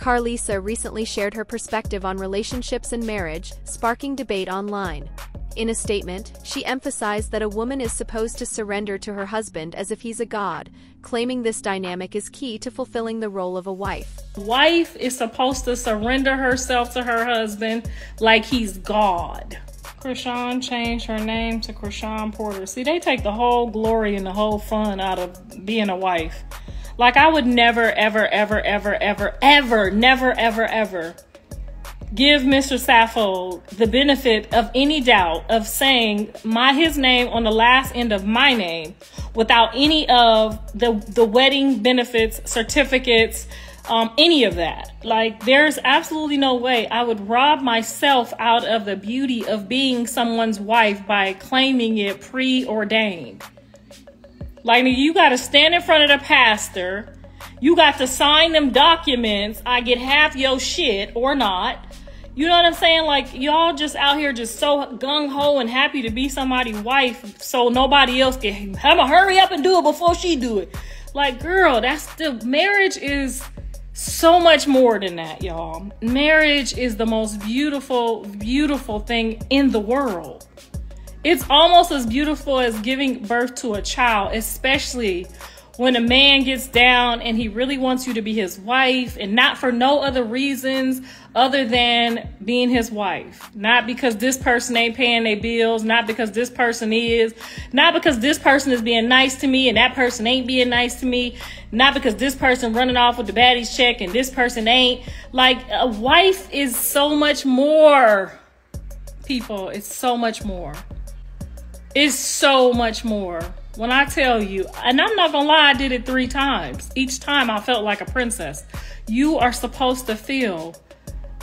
Karlissa recently shared her perspective on relationships and marriage, sparking debate online. In a statement, she emphasized that a woman is supposed to surrender to her husband as if he's a god, claiming this dynamic is key to fulfilling the role of a wife. Wife is supposed to surrender herself to her husband like he's God. Chrisean changed her name to Chrisean Porter. See, they take the whole glory and the whole fun out of being a wife. Like, I would never, ever, ever, ever, ever, ever, never, ever, ever give Mr. Sappho the benefit of any doubt of saying my his name on the last end of my name without any of the the wedding benefits, certificates, um, any of that. Like, there's absolutely no way I would rob myself out of the beauty of being someone's wife by claiming it preordained. Like, you got to stand in front of the pastor. You got to sign them documents. I get half your shit or not. You know what I'm saying? Like, y'all just out here just so gung ho and happy to be somebody's wife so nobody else can. I'ma hurry up and do it before she do it. Like, girl, that's the marriage is so much more than that, y'all. Marriage is the most beautiful, beautiful thing in the world. It's almost as beautiful as giving birth to a child, especially when a man gets down and he really wants you to be his wife and not for no other reasons other than being his wife. Not because this person ain't paying their bills, not because this person is, not because this person is being nice to me and that person ain't being nice to me, not because this person running off with the baddies check and this person ain't. Like a wife is so much more. People, it's so much more. It's so much more. When I tell you, and I'm not gonna lie, I did it three times. Each time I felt like a princess. You are supposed to feel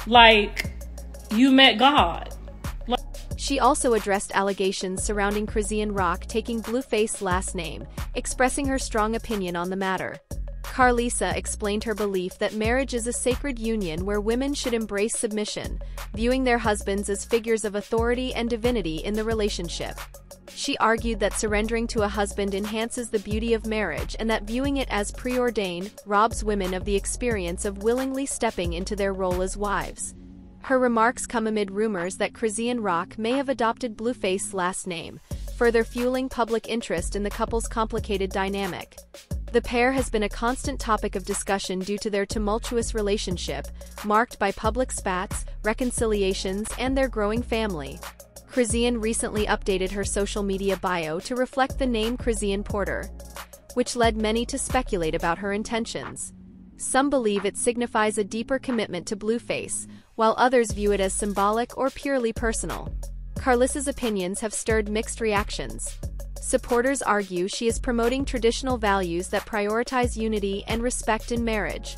like you met God. She also addressed allegations surrounding Chrisean Rock taking Blueface's last name, expressing her strong opinion on the matter. Karlissa explained her belief that marriage is a sacred union where women should embrace submission, viewing their husbands as figures of authority and divinity in the relationship. She argued that surrendering to a husband enhances the beauty of marriage and that viewing it as preordained robs women of the experience of willingly stepping into their role as wives. Her remarks come amid rumors that Chrisean Rock may have adopted Blueface's last name, further fueling public interest in the couple's complicated dynamic. The pair has been a constant topic of discussion due to their tumultuous relationship, marked by public spats, reconciliations, and their growing family. Chrisean recently updated her social media bio to reflect the name Chrisean Porter, which led many to speculate about her intentions. Some believe it signifies a deeper commitment to Blueface, while others view it as symbolic or purely personal. Karlissa's opinions have stirred mixed reactions. Supporters argue she is promoting traditional values that prioritize unity and respect in marriage,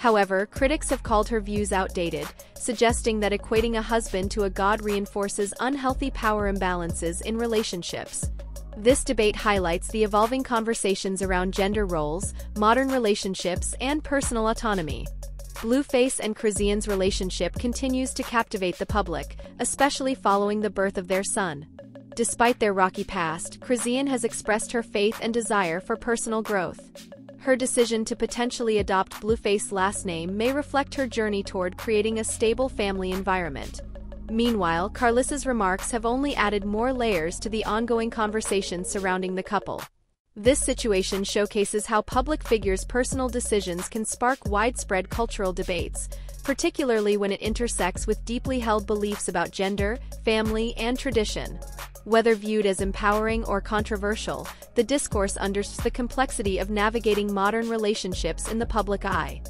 However, critics have called her views outdated, suggesting that equating a husband to a god reinforces unhealthy power imbalances in relationships. This debate highlights the evolving conversations around gender roles, modern relationships, and personal autonomy. Blueface and Chrisean's relationship continues to captivate the public, especially following the birth of their son. Despite their rocky past, Chrisean has expressed her faith and desire for personal growth. Her decision to potentially adopt Blueface's last name may reflect her journey toward creating a stable family environment. Meanwhile, Karlissa's remarks have only added more layers to the ongoing conversation surrounding the couple. This situation showcases how public figures' personal decisions can spark widespread cultural debates, particularly when it intersects with deeply held beliefs about gender, family, and tradition. Whether viewed as empowering or controversial, the discourse underscores the complexity of navigating modern relationships in the public eye.